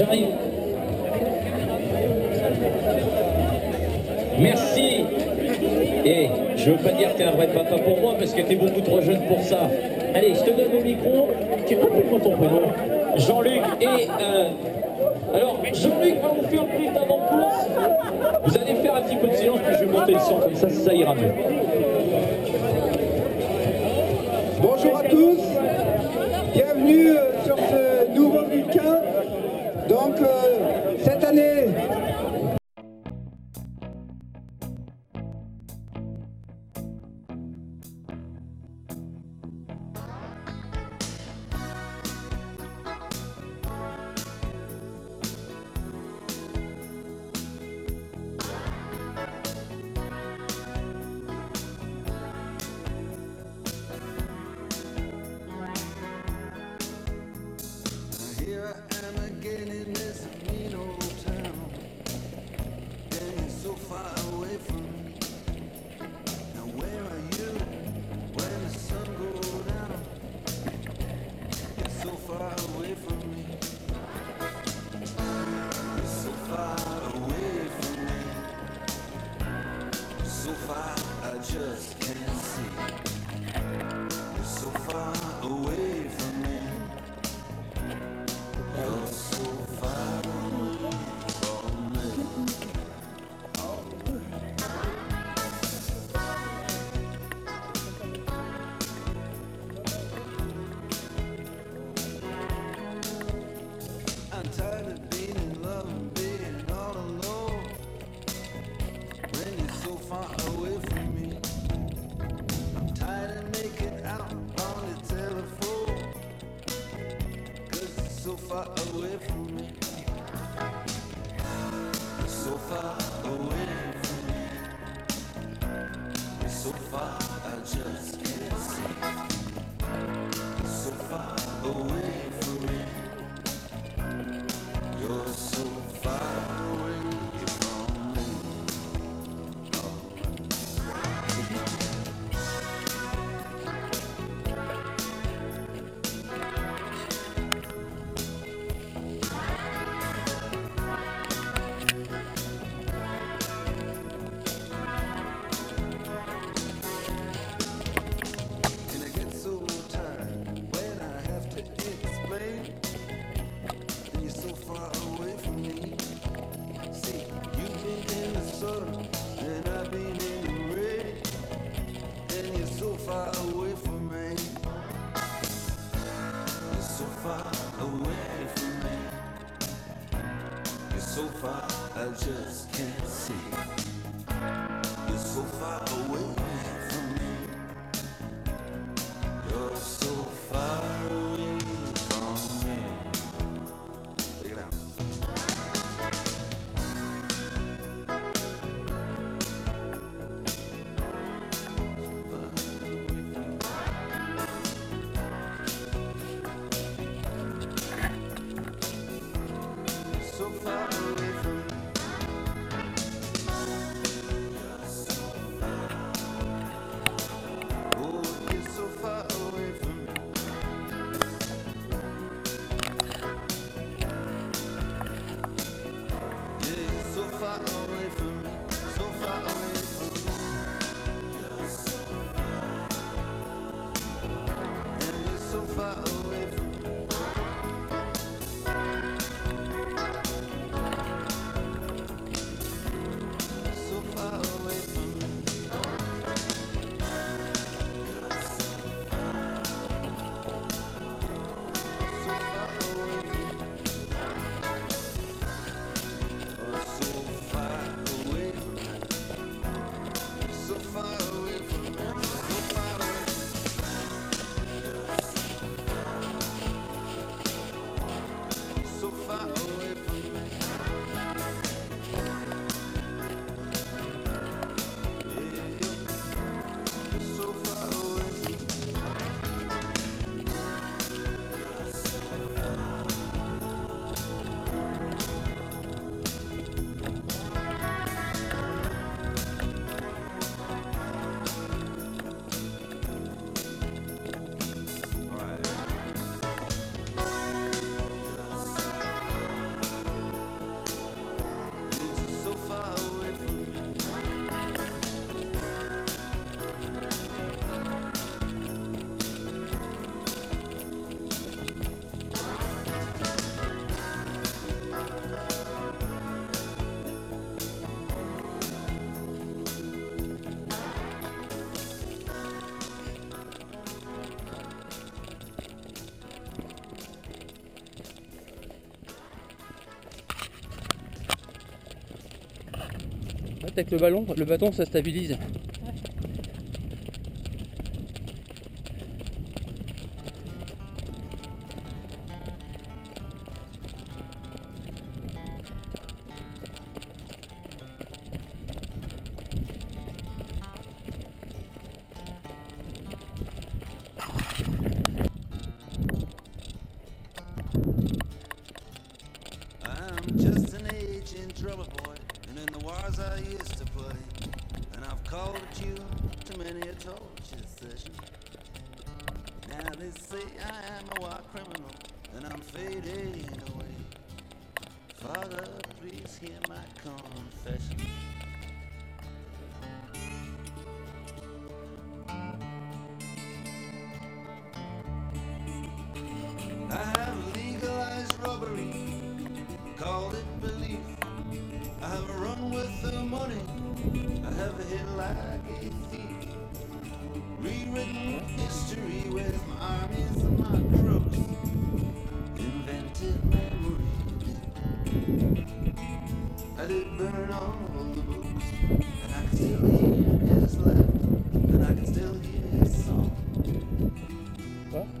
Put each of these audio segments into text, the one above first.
J'arrive. Merci. Et je veux pas dire que t'es un vrai papa pour moi parce que t'es beaucoup trop jeune pour ça. Allez, je te donne le micro. Tu complètement ton prénom. Jean-Luc et... Euh, alors, Jean-Luc va vous faire plus d'avant-course. Vous allez faire un petit peu de silence, puis je vais monter le son, comme ça, ça ira mieux. Bonjour à tous. Bienvenue euh, so far away from me. So far away from me. So far, I just. Just. far, I just can't see. You're so far away. I only through contact avec le ballon, le bâton ça stabilise. nothing like a thief. Rewritten history with my armies and my crows. Invented memories. I did burn all the books, and I can still hear his laugh, and I can still hear his song. What?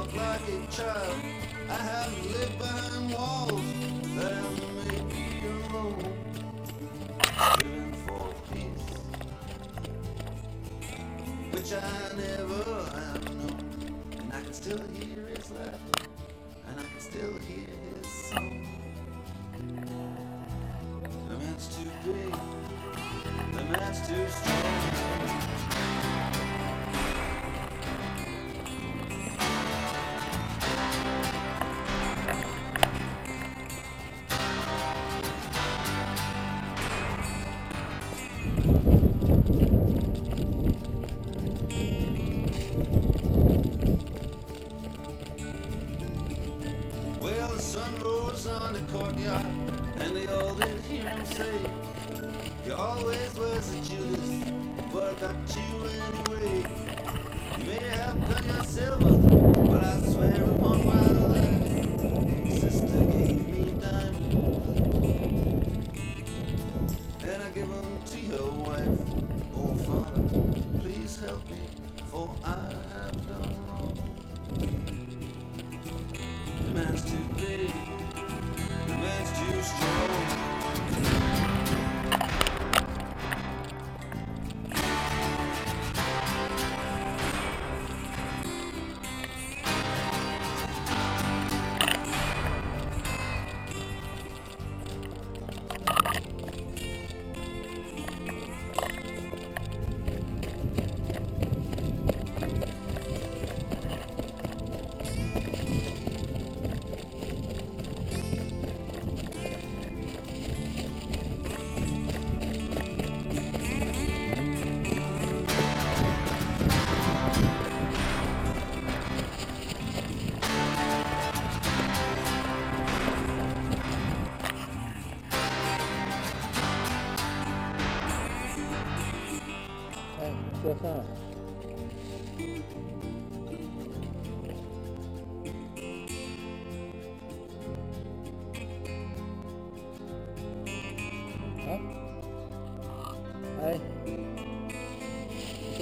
up like a child. I have lived behind walls that made me alone, living for peace, which I never have known. And I can still hear his laughter, and I can still hear Tânia Silva.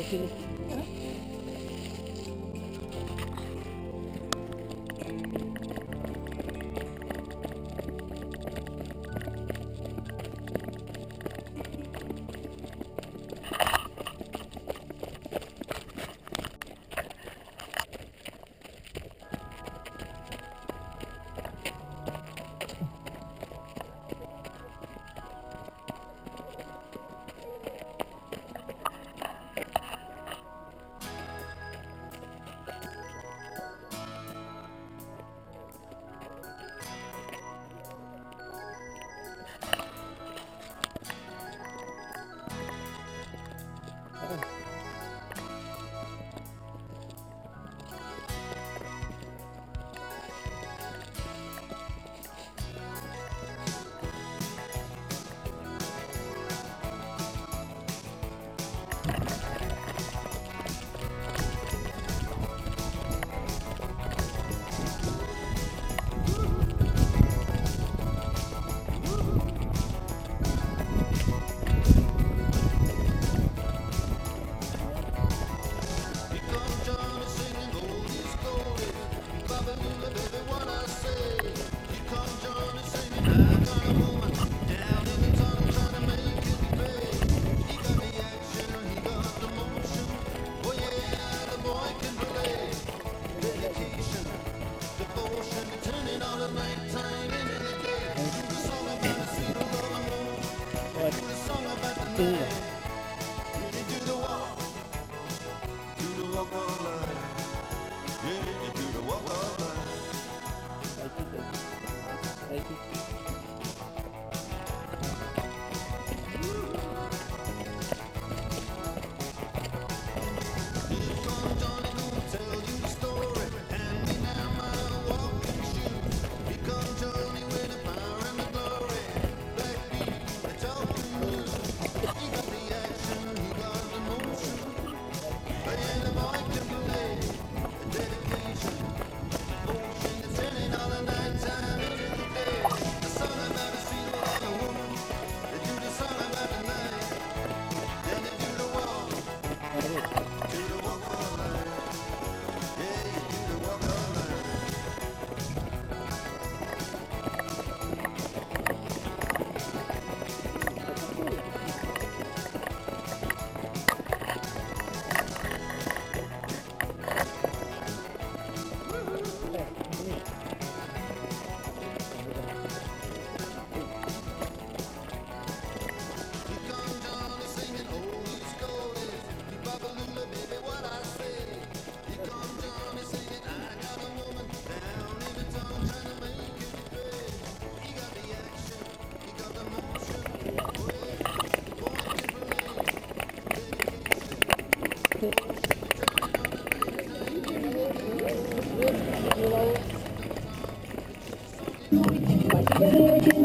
thank you.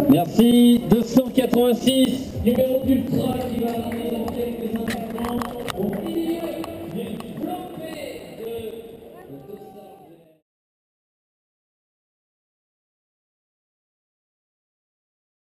Merci. 286, numéro d'Ultra qui va ramener